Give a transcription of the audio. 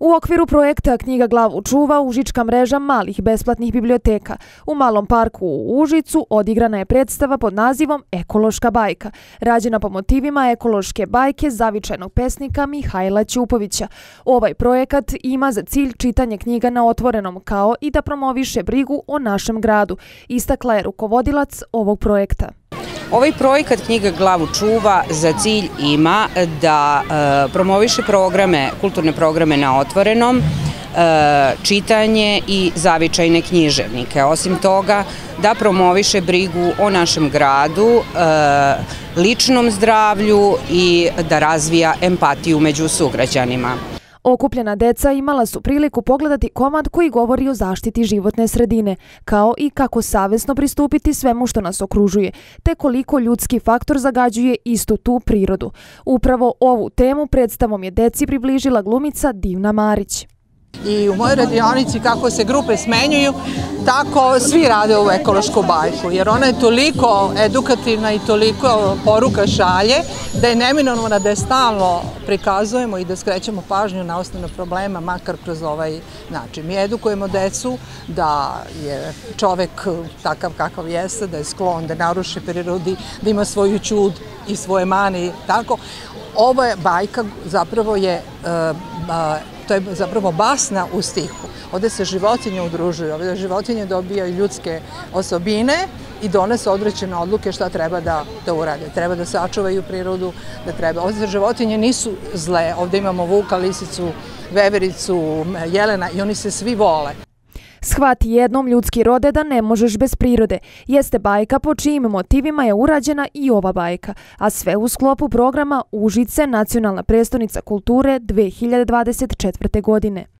U okviru projekta Knjiga glavu čuva Užička mreža malih besplatnih biblioteka. U Malom parku u Užicu odigrana je predstava pod nazivom Ekološka bajka, rađena po motivima ekološke bajke zavičajnog pesnika Mihajla Ćupovića. Ovaj projekat ima za cilj čitanje knjiga na otvorenom kao i da promoviše brigu o našem gradu, istakla je rukovodilac ovog projekta. Ovaj projekat Knjiga glavu čuva za cilj ima da e, promoviše programe, kulturne programe na otvorenom, e, čitanje i zavičajne književnike. Osim toga, da promoviše brigu o našem gradu, e, ličnom zdravlju i da razvija empatiju među sugrađanima. Okupljena deca imala su priliku pogledati komad koji govori o zaštiti životne sredine, kao i kako savjesno pristupiti svemu što nas okružuje, te koliko ljudski faktor zagađuje istu tu prirodu. Upravo ovu temu predstavom je deci približila glumica Divna Marić. I u mojoj radionici kako se grupe smenjuju, tako svi rade ovu ekološku bajku, jer ona je toliko edukativna i toliko poruka šalje, da je neminovno da je stalno prikazujemo i da skrećemo pažnju na osnovne problema, makar kroz ovaj način. Mi edukujemo decu da je čovek takav kakav jeste, da je sklon, da naruši prirodi, da ima svoju čud i svoje mani, tako. Ovo je bajka, zapravo je e, to je zapravo basna u stihu. Ovdje se životinje udružuju, ovdje životinje dobijaju ljudske osobine i donese određene odluke šta treba da, da urade. Treba da sačuvaju prirodu, da treba. Ovdje životinje nisu zle, ovdje imamo vuka, lisicu, vevericu, jelena i oni se svi vole. Shvati jednom ljudski rode da ne možeš bez prirode. Jeste bajka po čijim motivima je urađena i ova bajka, a sve u sklopu programa Užice, nacionalna prestonica kulture 2024. godine.